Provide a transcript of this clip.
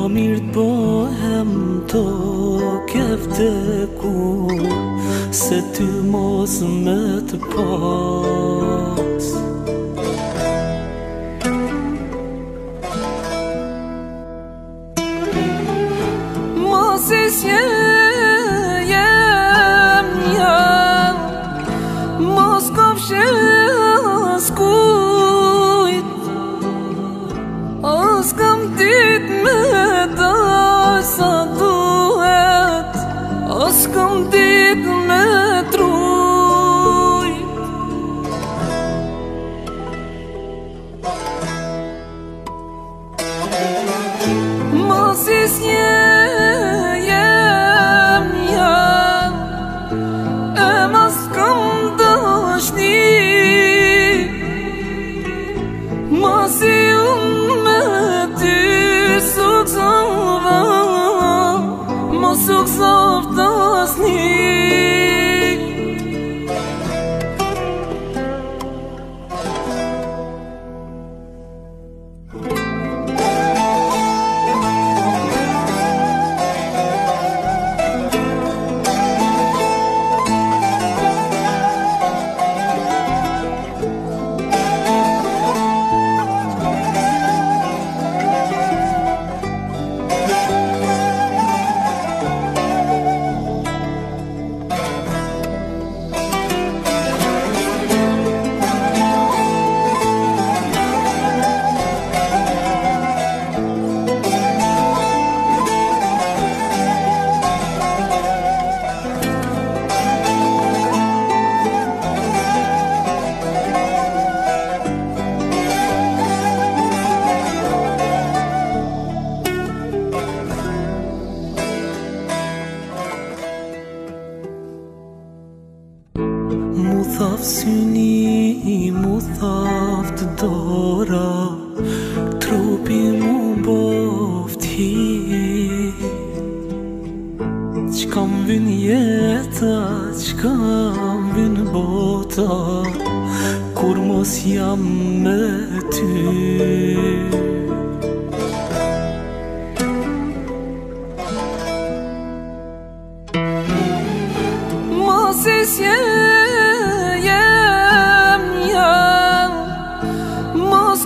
نامید با هم تا گفته کو ست مزمت پاس. ماسیس یم یم ماسکوف شسکو dit me trujt Mos e jem jam E mos kam dashni Mos i unë me ty Suk zova Mos suk Thaf të dora Trupi mu boft hi Qkam vyn jeta, qkam vyn bota Kur mos jam me